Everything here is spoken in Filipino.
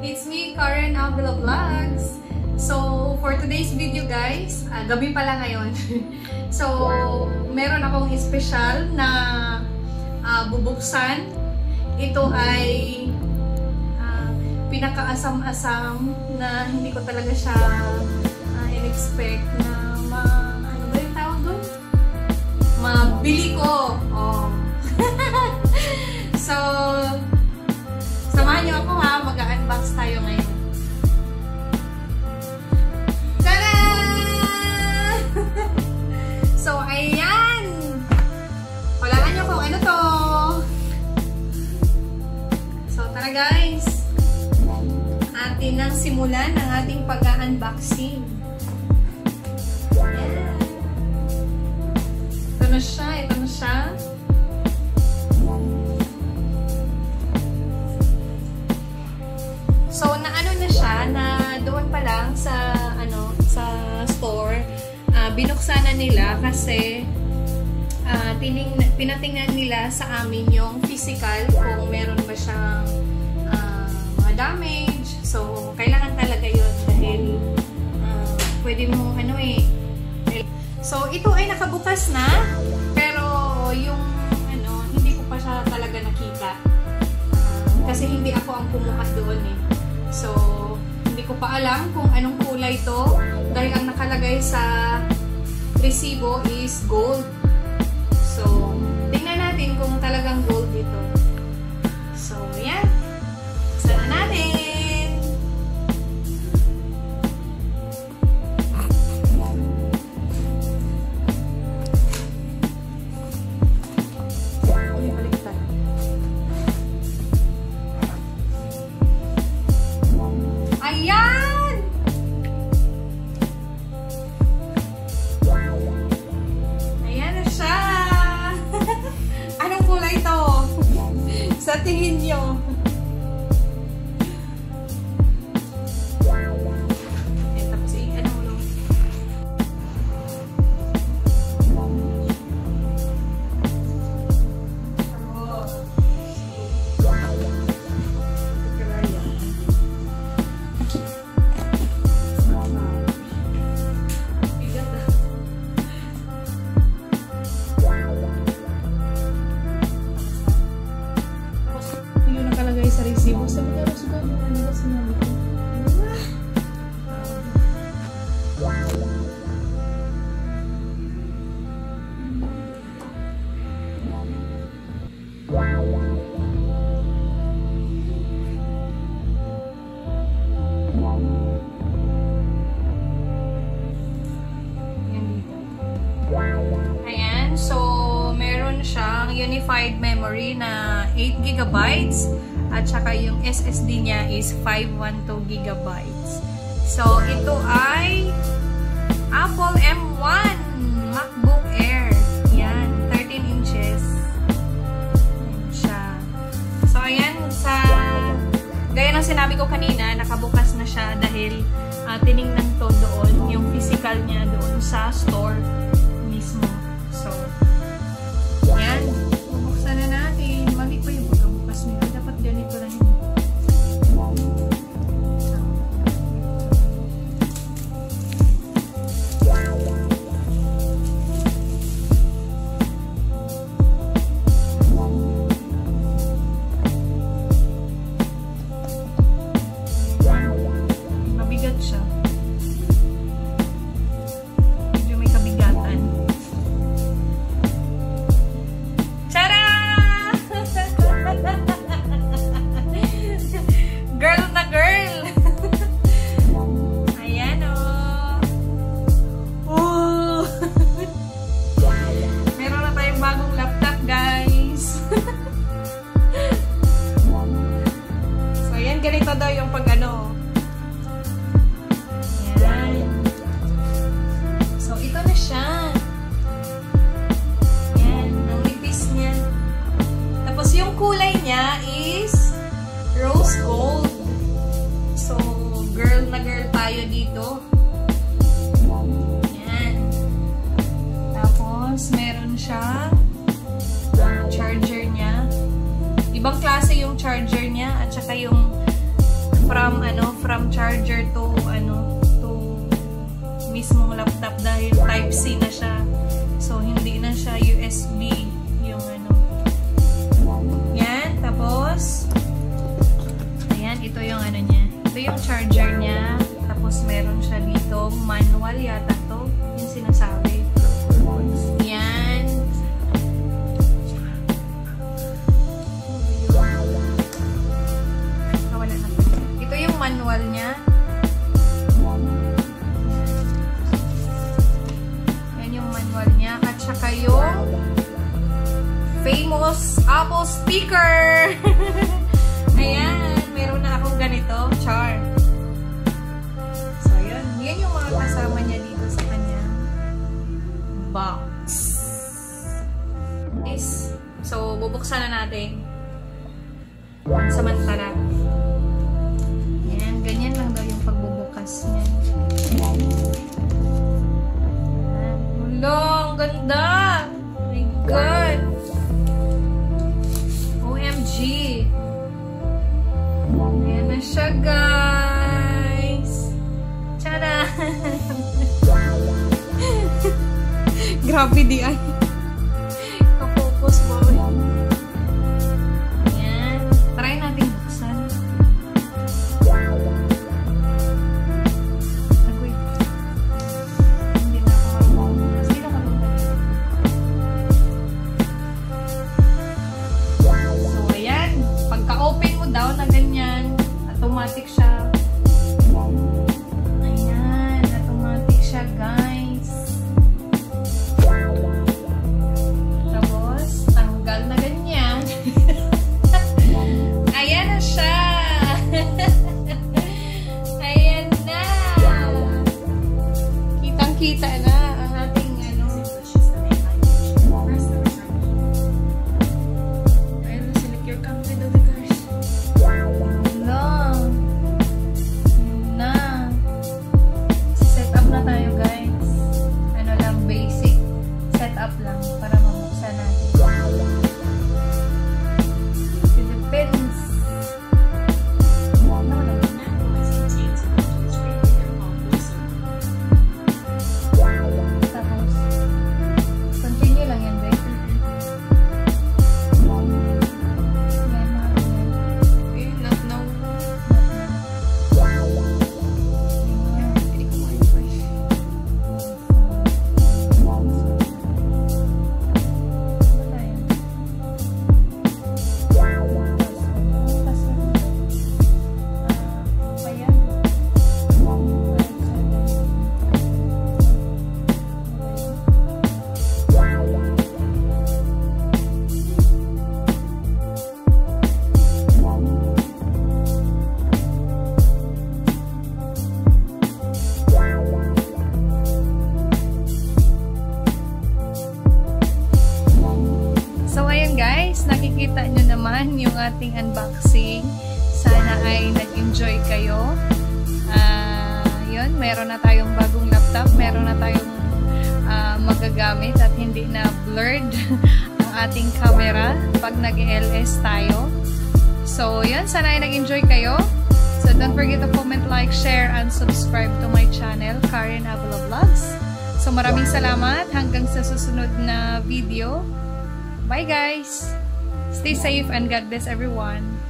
again, Avila Vlogs. So, for today's video guys, uh, gabi pala ngayon. so, meron akong special na uh, bubuksan. Ito ay uh, pinakaasam-asam na hindi ko talaga siya uh, in-expect na ma... Ano ba yung tawag doon? Mabili ko. Mag-unbox tayo ngayon. Tada! so, ayan! Walaan niyo kung ano to. So, tara guys. Atin nang simulan ang ating pag-unboxing. Ayan. Ito na siya. Ito na siya. So, naano na siya na doon pa lang sa ano sa store, uh, binuksan na nila kasi uh, tining, pinatingnan nila sa amin yung physical kung meron ba siyang uh, mga damage. So, kailangan talaga yun dahil uh, pwede mo ano eh. So, ito ay nakabukas na pero yung ano, hindi ko pa siya talaga nakita. Uh, kasi hindi ako ang pumukas doon eh. So, hindi ko pa alam kung anong kulay to dahil ang nakalagay sa resibo is gold. So, tingnan natin kung talagang gold tingin nyo? Unified memory na 8 gigabytes at saka yung SSD niya is 512 gigabytes. So ito ay Apple M1 Tapos, meron siya charger niya. Ibang klase yung charger niya at saka yung from ano from charger to ano to mismong laptop dahil type C na siya. So hindi na siya Samantala. Yan. Ganyan lang daw yung pagbubukas niya. Wala, ang ganda! Oh my God! OMG! Ayan na siya, guys! Tada! Grabe di ay. Nakikita nyo naman yung ating unboxing. Sana ay nag-enjoy kayo. Ah, yun, meron na tayong bagong laptop, meron na tayong ah, magagamit at hindi na blurred ang ating camera pag nag-LS tayo. So, yun, sana ay nag-enjoy kayo. So, don't forget to comment, like, share, and subscribe to my channel, Karen Avila Vlogs. So, maraming salamat hanggang sa susunod na video. Bye guys! Stay safe and God bless everyone.